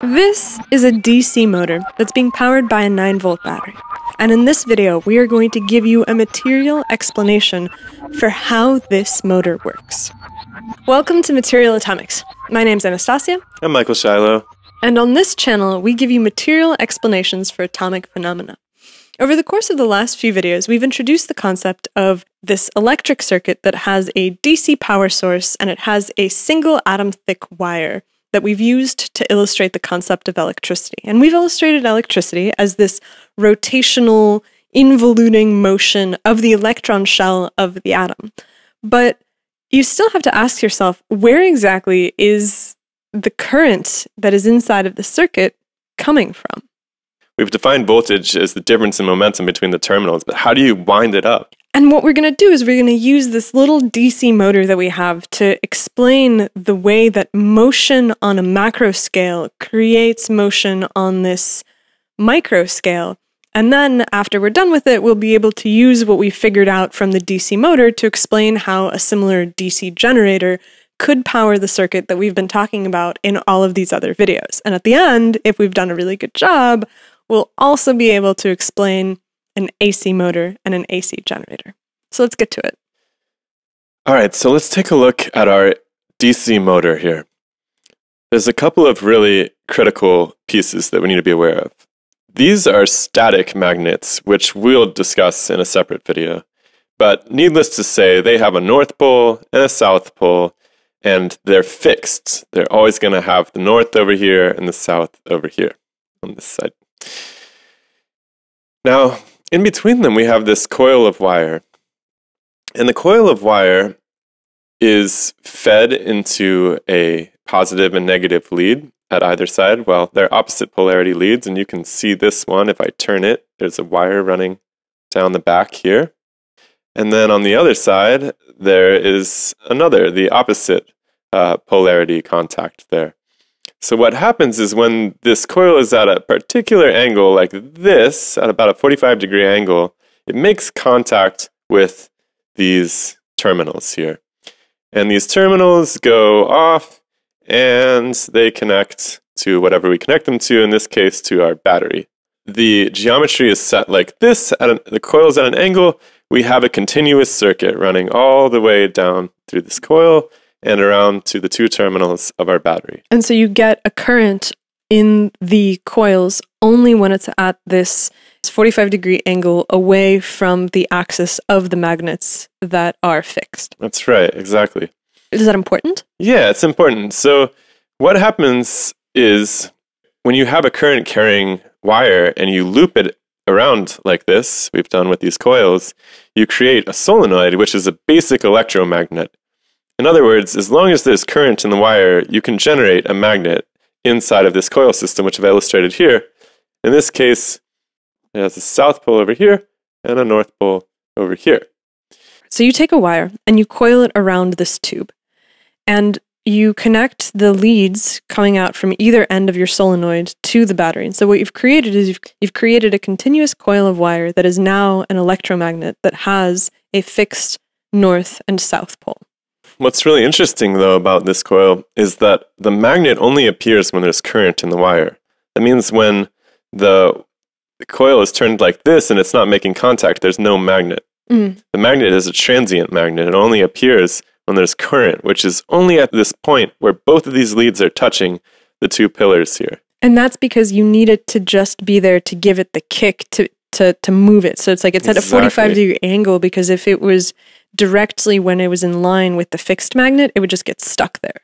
This is a DC motor that's being powered by a 9 volt battery. And in this video, we are going to give you a material explanation for how this motor works. Welcome to Material Atomics. My name's Anastasia, I'm Michael Shilo. and on this channel, we give you material explanations for atomic phenomena. Over the course of the last few videos, we've introduced the concept of this electric circuit that has a DC power source and it has a single atom thick wire that we've used to illustrate the concept of electricity. And we've illustrated electricity as this rotational, involuting motion of the electron shell of the atom. But you still have to ask yourself where exactly is the current that is inside of the circuit coming from? We've defined voltage as the difference in momentum between the terminals, but how do you wind it up? And what we're going to do is we're going to use this little DC motor that we have to explain the way that motion on a macro scale creates motion on this micro scale. And then after we're done with it, we'll be able to use what we figured out from the DC motor to explain how a similar DC generator could power the circuit that we've been talking about in all of these other videos. And at the end, if we've done a really good job, we'll also be able to explain an AC motor and an AC generator. So let's get to it. All right, so let's take a look at our DC motor here. There's a couple of really critical pieces that we need to be aware of. These are static magnets, which we'll discuss in a separate video. But needless to say, they have a north pole and a south pole, and they're fixed. They're always going to have the north over here and the south over here on this side. Now, in between them, we have this coil of wire. And the coil of wire is fed into a positive and negative lead at either side. Well, they're opposite polarity leads, and you can see this one. If I turn it, there's a wire running down the back here. And then on the other side, there is another, the opposite uh, polarity contact there. So what happens is when this coil is at a particular angle like this, at about a 45 degree angle, it makes contact with these terminals here. And these terminals go off and they connect to whatever we connect them to, in this case to our battery. The geometry is set like this, at an, the coil is at an angle, we have a continuous circuit running all the way down through this coil and around to the two terminals of our battery. And so you get a current in the coils only when it's at this 45 degree angle away from the axis of the magnets that are fixed. That's right, exactly. Is that important? Yeah, it's important. So, what happens is when you have a current carrying wire and you loop it around like this, we've done with these coils, you create a solenoid, which is a basic electromagnet. In other words, as long as there's current in the wire, you can generate a magnet inside of this coil system, which I've illustrated here. In this case, it has a south pole over here and a north pole over here. So you take a wire and you coil it around this tube, and you connect the leads coming out from either end of your solenoid to the battery. And so what you've created is you've, you've created a continuous coil of wire that is now an electromagnet that has a fixed north and south pole. What's really interesting, though, about this coil is that the magnet only appears when there's current in the wire. That means when the, the coil is turned like this and it's not making contact, there's no magnet. Mm. The magnet is a transient magnet. It only appears when there's current, which is only at this point where both of these leads are touching the two pillars here. And that's because you need it to just be there to give it the kick to to to move it. So it's like it's at a 45 degree angle because if it was directly when it was in line with the fixed magnet, it would just get stuck there.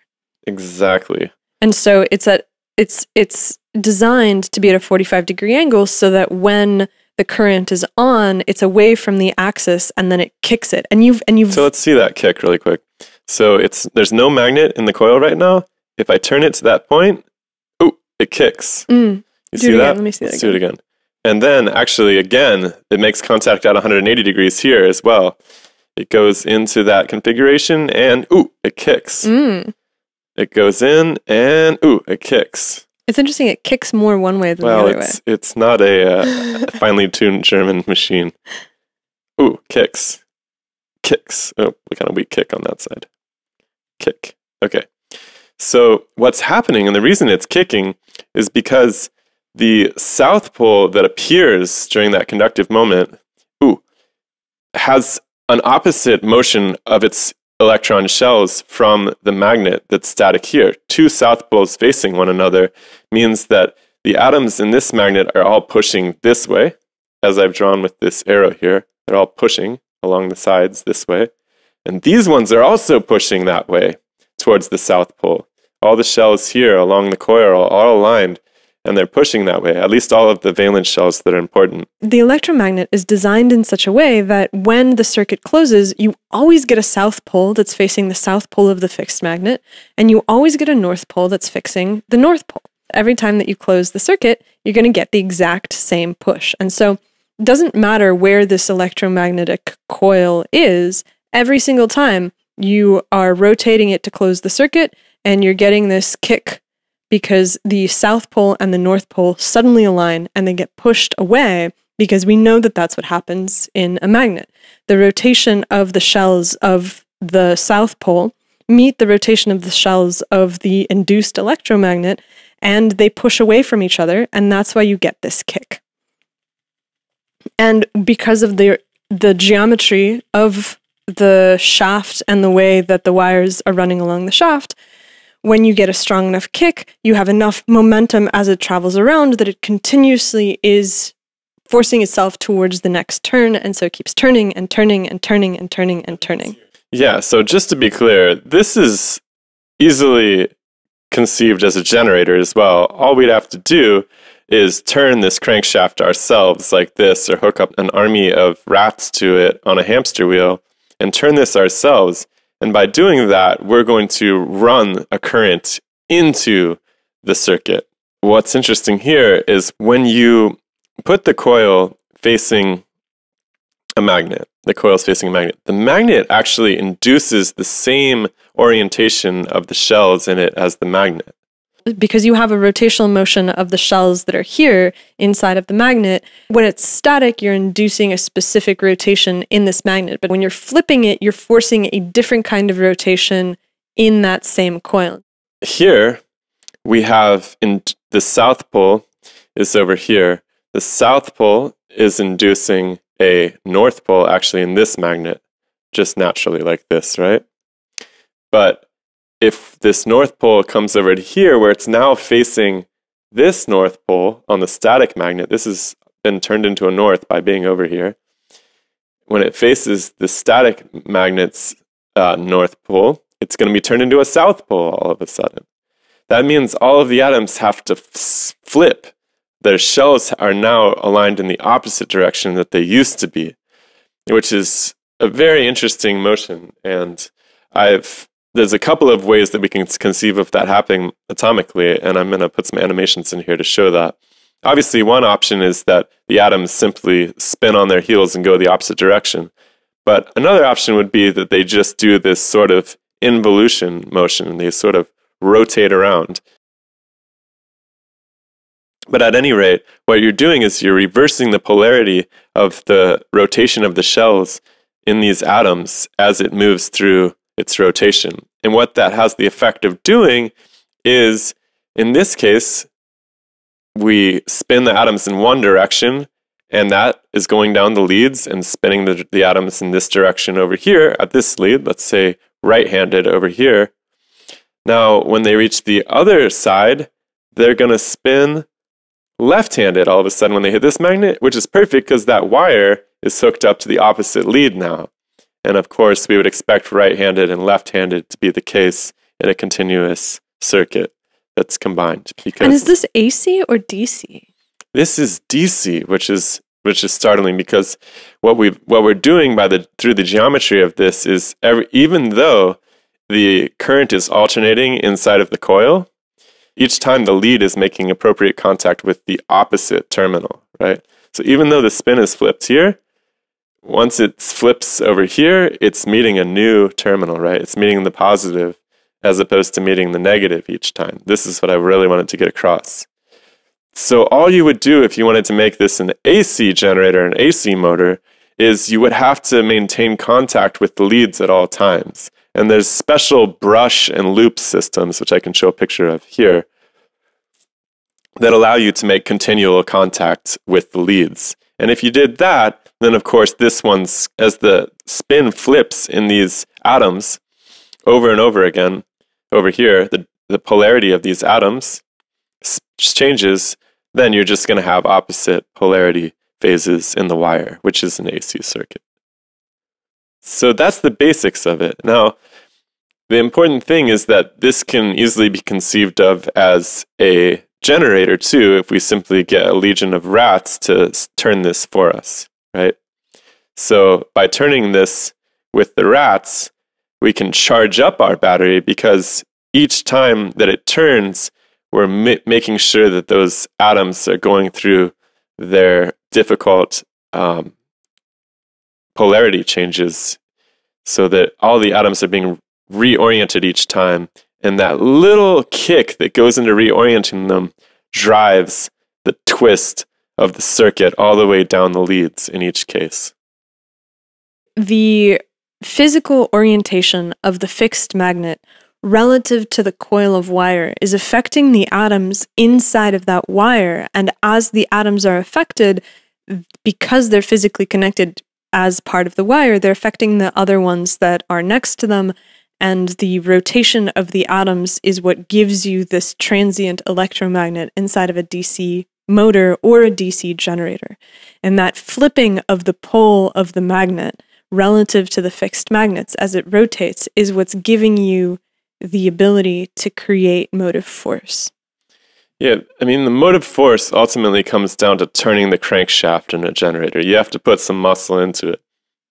Exactly. And so it's at it's it's designed to be at a 45 degree angle so that when the current is on, it's away from the axis and then it kicks it. And you've and you've So let's see that kick really quick. So it's there's no magnet in the coil right now. If I turn it to that point, oh, it kicks. Mm, You Do see it again. that? Let me see that Let's do it again. And then actually again, it makes contact at 180 degrees here as well. It goes into that configuration and ooh, it kicks. mm. It goes in and ooh, it kicks. It's interesting. It kicks more one way than Well, the other way. it's it's not a uh, finely tuned German machine. Ooh, kicks, kicks. Oh, we kind of weak kick on that side. Kick. Okay. So, what's happening, and the reason it's kicking, is because the south pole that appears during that conductive moment ooh, has an opposite motion of its electron shells from the magnet that's static here. Two south poles facing one another means that the atoms in this magnet are all pushing this way, as I've drawn with this arrow here. They're all pushing along the sides this way. And these ones are also pushing that way towards the South Pole. All the shells here along the coil are all aligned and they're pushing that way, at least all of the valence shells that are important. The electromagnet is designed in such a way that when the circuit closes, you always get a south pole that's facing the south pole of the fixed magnet, and you always get a north pole that's fixing the north pole. Every time that you close the circuit, you're going to get the exact same push. And so it doesn't matter where this electromagnetic coil is, every single time you are rotating it to close the circuit and you're getting this kick because the south pole and the north pole suddenly align and they get pushed away because we know that that's what happens in a magnet. The rotation of the shells of the south pole meet the rotation of the shells of the induced electromagnet and they push away from each other and that's why you get this kick. And because of the the geometry of the shaft and the way that the wires are running along the shaft, when you get a strong enough kick, you have enough momentum as it travels around that it continuously is forcing itself towards the next turn. And so it keeps turning and turning and turning and turning and turning. Yeah. So just to be clear, this is easily conceived as a generator as well. All we'd have to do is turn this crankshaft ourselves like this or hook up an army of rats to it on a hamster wheel and turn this ourselves. And by doing that, we're going to run a current into the circuit. What's interesting here is when you put the coil facing a magnet, the coil is facing a magnet, the magnet actually induces the same orientation of the shells in it as the magnet because you have a rotational motion of the shells that are here inside of the magnet. When it's static, you're inducing a specific rotation in this magnet. But when you're flipping it, you're forcing a different kind of rotation in that same coil. Here, we have in the south pole is over here. The south pole is inducing a north pole actually in this magnet, just naturally like this, right? But if this north pole comes over to here where it's now facing this north pole on the static magnet, this has been turned into a north by being over here. When it faces the static magnet's uh, north pole, it's going to be turned into a south pole all of a sudden. That means all of the atoms have to flip. Their shells are now aligned in the opposite direction that they used to be, which is a very interesting motion. And I've there's a couple of ways that we can conceive of that happening atomically, and I'm going to put some animations in here to show that. Obviously, one option is that the atoms simply spin on their heels and go the opposite direction. But another option would be that they just do this sort of involution motion, they sort of rotate around. But at any rate, what you're doing is you're reversing the polarity of the rotation of the shells in these atoms as it moves through its rotation. And what that has the effect of doing is, in this case, we spin the atoms in one direction, and that is going down the leads and spinning the, the atoms in this direction over here at this lead, let's say right handed over here. Now, when they reach the other side, they're going to spin left handed all of a sudden when they hit this magnet, which is perfect because that wire is hooked up to the opposite lead now. And of course, we would expect right handed and left handed to be the case in a continuous circuit that's combined. Because and is this AC or DC? This is DC, which is which is startling because what we what we're doing by the through the geometry of this is every, even though the current is alternating inside of the coil, each time the lead is making appropriate contact with the opposite terminal, right? So even though the spin is flipped here, once it flips over here, it's meeting a new terminal, right? It's meeting the positive as opposed to meeting the negative each time. This is what I really wanted to get across. So all you would do if you wanted to make this an AC generator, an AC motor, is you would have to maintain contact with the leads at all times. And there's special brush and loop systems, which I can show a picture of here, that allow you to make continual contact with the leads. And if you did that, then of course this one's, as the spin flips in these atoms over and over again, over here, the, the polarity of these atoms changes, then you're just going to have opposite polarity phases in the wire, which is an AC circuit. So that's the basics of it. Now, the important thing is that this can easily be conceived of as a generator too if we simply get a legion of rats to turn this for us, right? So by turning this with the rats, we can charge up our battery because each time that it turns, we're ma- making sure that those atoms are going through their difficult um, polarity changes so that all the atoms are being reoriented each time. And that little kick that goes into reorienting them drives the twist of the circuit all the way down the leads in each case. The physical orientation of the fixed magnet relative to the coil of wire is affecting the atoms inside of that wire. And as the atoms are affected, because they're physically connected as part of the wire, they're affecting the other ones that are next to them. And the rotation of the atoms is what gives you this transient electromagnet inside of a DC motor or a DC generator. And that flipping of the pole of the magnet relative to the fixed magnets as it rotates is what's giving you the ability to create motive force. Yeah, I mean, the motive force ultimately comes down to turning the crankshaft in a generator. You have to put some muscle into it.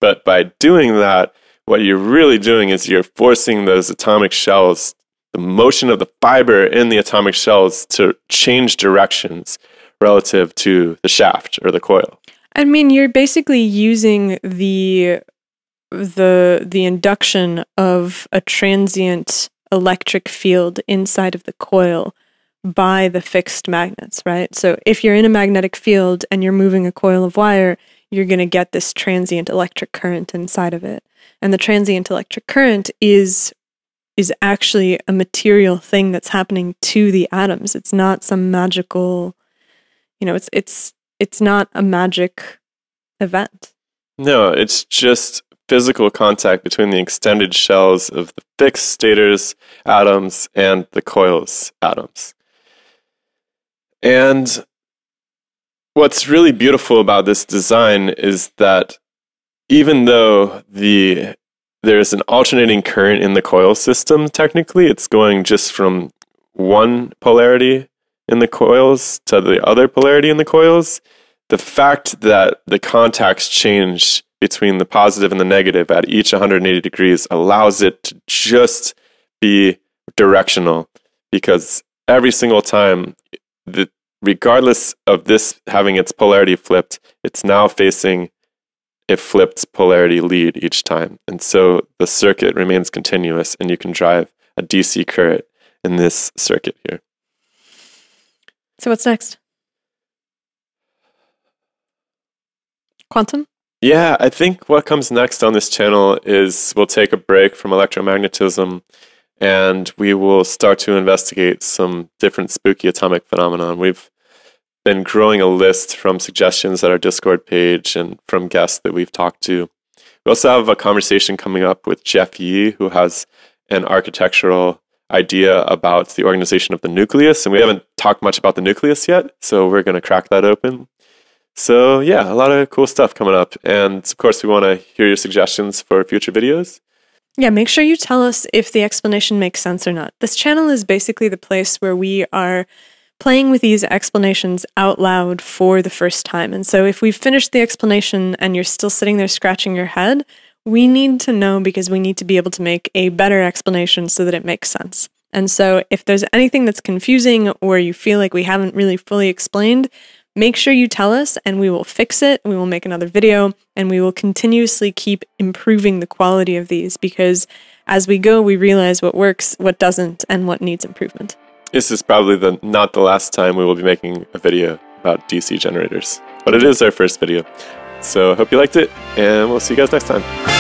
But by doing that, what you're really doing is you're forcing those atomic shells, the motion of the fiber in the atomic shells, to change directions relative to the shaft or the coil. I mean, you're basically using the the the induction of a transient electric field inside of the coil by the fixed magnets, right? So if you're in a magnetic field and you're moving a coil of wire, you're going to get this transient electric current inside of it. And the transient electric current is is actually a material thing that's happening to the atoms. It's not some magical, you know, it's it's it's not a magic event. No, it's just physical contact between the extended shells of the fixed stators atoms and the coils atoms. And what's really beautiful about this design is that even though the there's an alternating current in the coil system technically it's going just from one polarity in the coils to the other polarity in the coils the fact that the contacts change between the positive and the negative at each 180 degrees allows it to just be directional because every single time the regardless of this having its polarity flipped it's now facing a flipped polarity lead each time. And so the circuit remains continuous and you can drive a dc current in this circuit here so what's next quantum yeah, I think what comes next on this channel is we'll take a break from electromagnetism and we will start to investigate some different spooky atomic phenomenon. We've been growing a list from suggestions at our Discord page and from guests that we've talked to. We also have a conversation coming up with Jeff Yee, who has an architectural idea about the organization of the nucleus. And we haven't talked much about the nucleus yet, so we're going to crack that open. So, yeah, a lot of cool stuff coming up. And of course, we want to hear your suggestions for future videos. Yeah, make sure you tell us if the explanation makes sense or not. This channel is basically the place where we are playing with these explanations out loud for the first time. And so if we've finished the explanation and you're still sitting there scratching your head, we need to know because we need to be able to make a better explanation so that it makes sense. And so if there's anything that's confusing or you feel like we haven't really fully explained, Make sure you tell us and we will fix it. We will make another video and we will continuously keep improving the quality of these because as we go, we realize what works, what doesn't, and what needs improvement. This is probably the not the last time we will be making a video about DC generators, but it is our first video. So hope you liked it and we'll see you guys next time.